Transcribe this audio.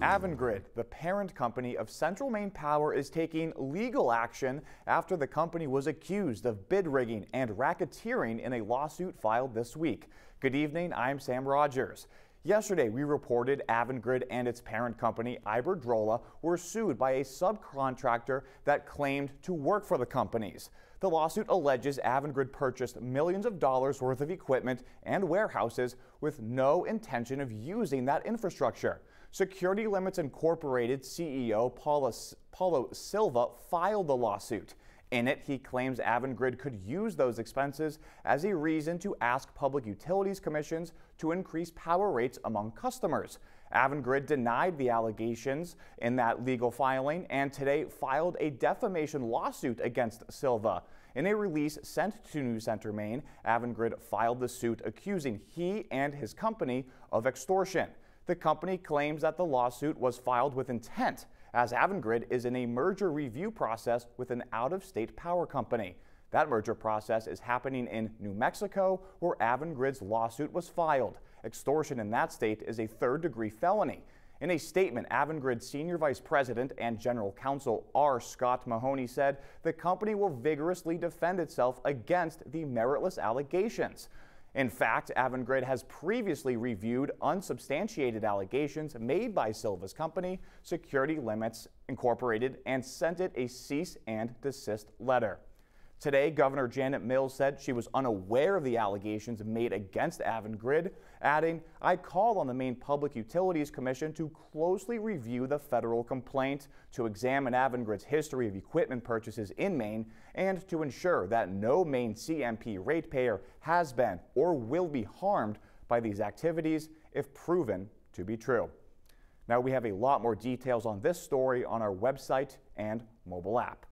Avangrid, the parent company of Central Maine Power, is taking legal action after the company was accused of bid rigging and racketeering in a lawsuit filed this week. Good evening, I'm Sam Rogers. Yesterday, we reported Avangrid and its parent company, Iberdrola, were sued by a subcontractor that claimed to work for the companies. The lawsuit alleges Avangrid purchased millions of dollars worth of equipment and warehouses with no intention of using that infrastructure. Security Limits Incorporated CEO Paulo, Paulo Silva filed the lawsuit. In it, he claims Avangrid could use those expenses as a reason to ask public utilities commissions to increase power rates among customers. Avangrid denied the allegations in that legal filing and today filed a defamation lawsuit against Silva. In a release sent to News Center Maine, Avangrid filed the suit accusing he and his company of extortion. The company claims that the lawsuit was filed with intent as Avangrid is in a merger review process with an out-of-state power company. That merger process is happening in New Mexico, where Avangrid's lawsuit was filed. Extortion in that state is a third-degree felony. In a statement, Avangrid Senior Vice President and General Counsel R. Scott Mahoney said the company will vigorously defend itself against the meritless allegations. In fact, Avangrid has previously reviewed unsubstantiated allegations made by Silva's company, Security Limits Incorporated, and sent it a cease and desist letter. Today, Governor Janet Mills said she was unaware of the allegations made against Avangrid, adding, I call on the Maine Public Utilities Commission to closely review the federal complaint, to examine Avangrid's history of equipment purchases in Maine, and to ensure that no Maine CMP ratepayer has been or will be harmed by these activities if proven to be true. Now, we have a lot more details on this story on our website and mobile app.